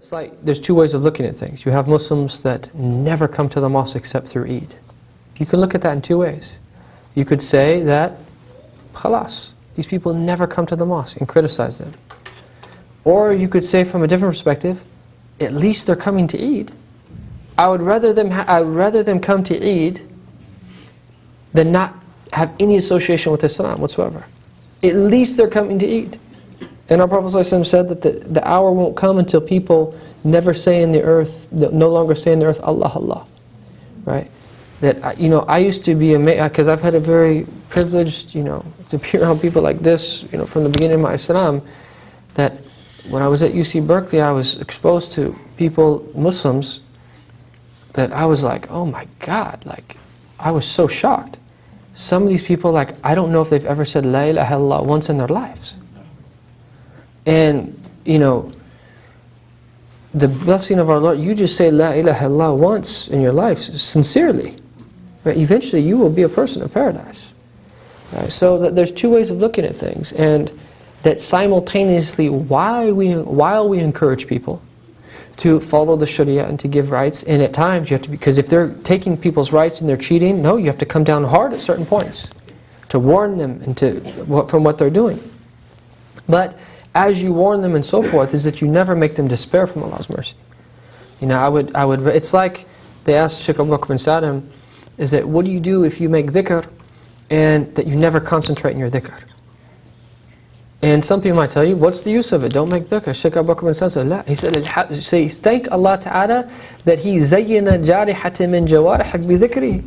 It's like there's two ways of looking at things. You have Muslims that never come to the mosque except through Eid. You can look at that in two ways. You could say that, khalas, these people never come to the mosque and criticize them. Or you could say from a different perspective, at least they're coming to Eid. I would rather them, I would rather them come to Eid than not have any association with Islam whatsoever. At least they're coming to Eid. And our Prophet said that the, the hour won't come until people never say in the earth, no longer say in the earth, Allah, Allah. Right? That, you know, I used to be amazed, because I've had a very privileged, you know, to be around people like this, you know, from the beginning of my Islam, that when I was at UC Berkeley, I was exposed to people, Muslims, that I was like, oh my God, like, I was so shocked. Some of these people, like, I don't know if they've ever said La ilaha illallah once in their lives. And, you know, the blessing of our Lord, you just say La ilaha illallah once in your life, sincerely. Right? Eventually you will be a person of paradise. Right? So that there's two ways of looking at things. And that simultaneously, while we, while we encourage people to follow the Sharia and to give rights, and at times you have to, because if they're taking people's rights and they're cheating, no, you have to come down hard at certain points to warn them and to, from what they're doing. But as you warn them and so forth, is that you never make them despair from Allah's mercy. You know, I would, I would, it's like they asked Sheikh Abu Bakr bin Salim, is that what do you do if you make dhikr and that you never concentrate in your dhikr? And some people might tell you, what's the use of it? Don't make dhikr. Sheikh Abu Bakr bin Salim said, he said, thank Allah Ta'ala that He zayyana jarihati min jawarihak bi dhikri.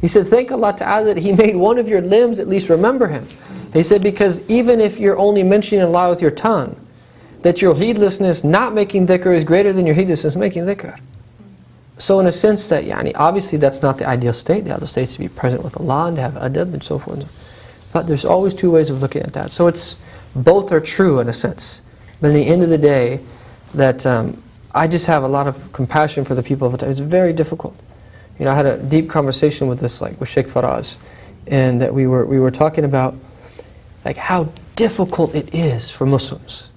He said, thank Allah Ta'ala that He made one of your limbs at least remember Him. He said, because even if you're only mentioning Allah with your tongue, that your heedlessness not making dhikr is greater than your heedlessness making dhikr. So in a sense that, yani, obviously that's not the ideal state. The ideal state is to be present with Allah and to have adab and so forth. But there's always two ways of looking at that. So it's, both are true in a sense. But in the end of the day, that um, I just have a lot of compassion for the people of it. It's very difficult. You know, I had a deep conversation with this, like with Sheikh Faraz, and that we were, we were talking about like how difficult it is for Muslims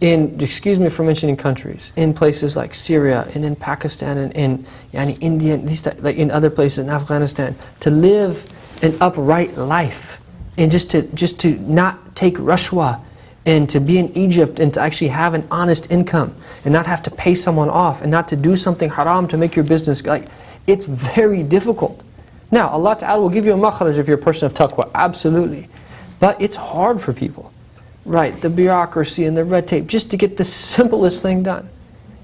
in, excuse me for mentioning countries, in places like Syria and in Pakistan and in yani India, these, like in other places in Afghanistan, to live an upright life and just to, just to not take rashwa and to be in Egypt and to actually have an honest income and not have to pay someone off and not to do something haram to make your business, like, it's very difficult. Now, Allah Ta'ala will give you a makhraj if you're a person of taqwa, absolutely. But it's hard for people. Right, the bureaucracy and the red tape, just to get the simplest thing done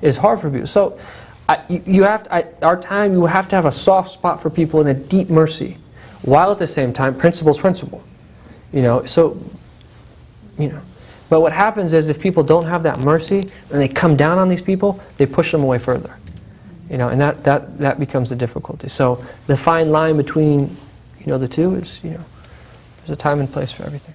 is hard for people. So I, you have to, I, our time, you have to have a soft spot for people and a deep mercy, while at the same time, principle's principle. You know, so, you know. But what happens is if people don't have that mercy and they come down on these people, they push them away further. You know, and that, that, that becomes the difficulty. So the fine line between, you know, the two is, you know, there's a time and place for everything.